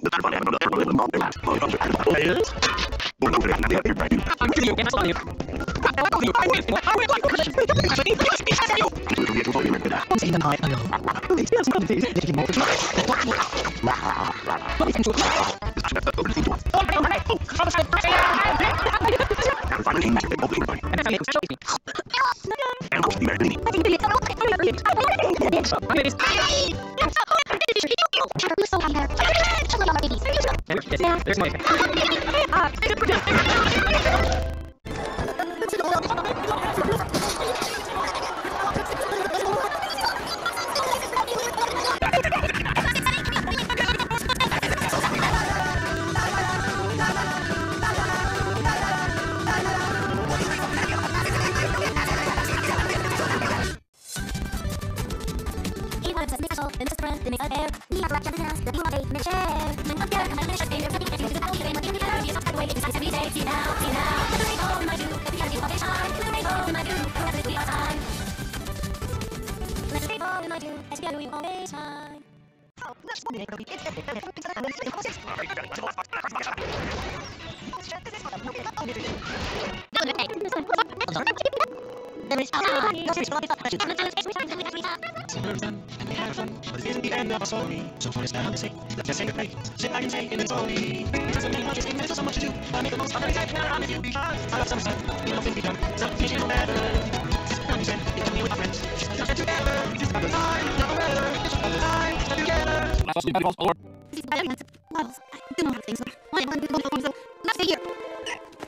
I'm there's my So far it's not sick. Let's just say the break. Shit I can take and it's only. It doesn't mean much, it's there's so much to do. I make the most of every day when I'm with you because I love summer sun. You know, things become something you know better. Understand, you come here with my friends. Just not together. We just got the time, not the weather. Just got the time, not together. Last sleep balls or Models. I do know how to things. Why am I going to go so let's stay here. Come on, come on, let's go. So well. I know, I'll do this. I'm going to Hey, boss, like, it's some shit. hold on, bring out bring the street back. Well, well, for who's in front? It's, you know, I've done this, I'll be real. Let me see what I can. Raise his emotion. thing which particular best the number for Facebook 90 falls. It's not enough. You see never see what they get. Pictures. Oh wait. Here. Hey. Stop someone looks. Wait. I love you too. Someone blah blah blah. Listen to the whole thing. You know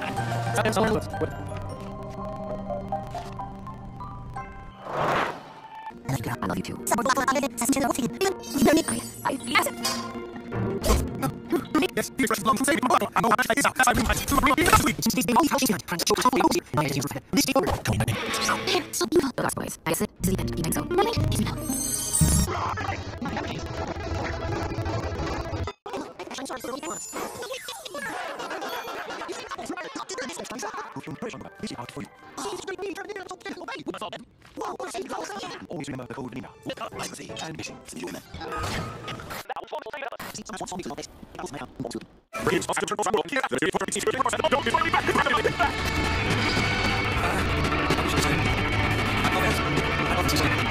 I I yes. Yes, you express long to save my bottle. I know how to take this out. That's why I bring my super real this week. She's been all she's not. Trying to show how we No, it's just this is over. Me my name. So you know the last boys. I guess it is the end. Even so. Always remember the code Nina. And mission. See you stuff.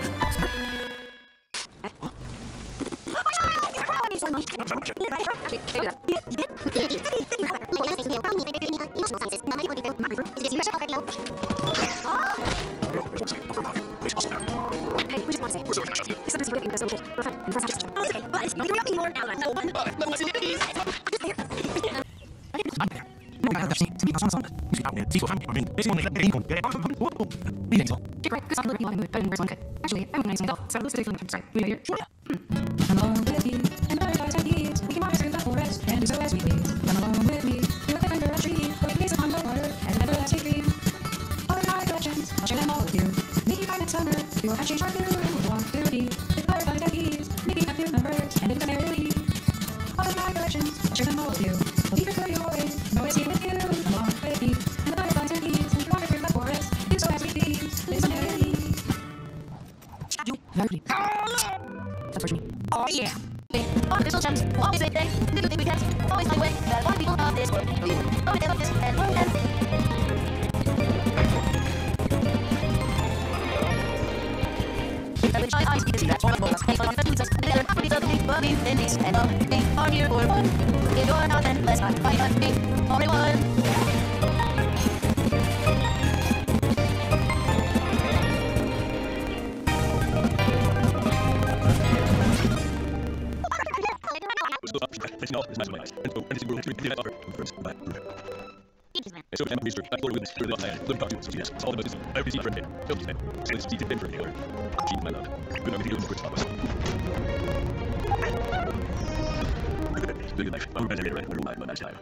Actually, I'm nice myself, so let's take a look at the here. Sure. Come along and so as we please. Come along with me, you will live under a tree, where we gaze upon the water as an everlasting dream. All of my collections, I'll share them all with you. Making time in summer, we will exchange our food, we'll walk through the deep. with butterflies and bees, making up new birds and the a merrily. All of my collections, I'll share them all with you. We'll keep it for you always, no escape with you, come along with me, and the butterflies at ease, we wander through the forest, do as we please, it's a merrily. Hello! That's for me. Oh yeah! Artificial chance. Always say they. Never think we can't. Always find way. That one people of this world. We always never this and and. That I see that one of properties of me, but me, and and are here for one. If you're not, then let's not fight on me. Facing of. So, and it's world, offer, and friends, bye. So, I'm Mr. Back Florida witness, for the to you, so yes, all about this, I see friend, tell me, so it's Steve Denver, Taylor, she, my love, good night, you, and Chris Thomas. Good life, to.